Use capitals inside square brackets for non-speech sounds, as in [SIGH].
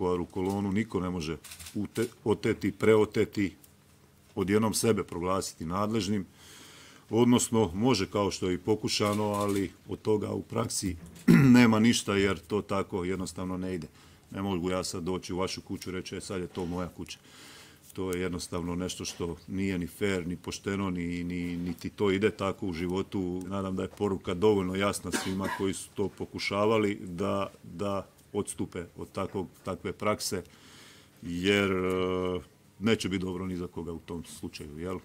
Vukovaru kolonu niko ne može oteti, preoteti, odjednom sebe proglasiti nadležnim, odnosno može kao što je i pokušano, ali od toga u praksi [CLEARS THROAT] nema ništa jer to tako jednostavno ne ide. Ne mogu ja sad doći u vašu kuću i reći e, sad je to moja kuća. To je jednostavno nešto što nije ni fair, ni pošteno, ni, ni, niti to ide tako u životu. Nadam da je poruka dovoljno jasna svima koji su to pokušavali da, da odstupe od takvog, takve prakse jer e, neće biti dobro ni za koga u tom slučaju, jel?